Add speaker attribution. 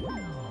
Speaker 1: Wow.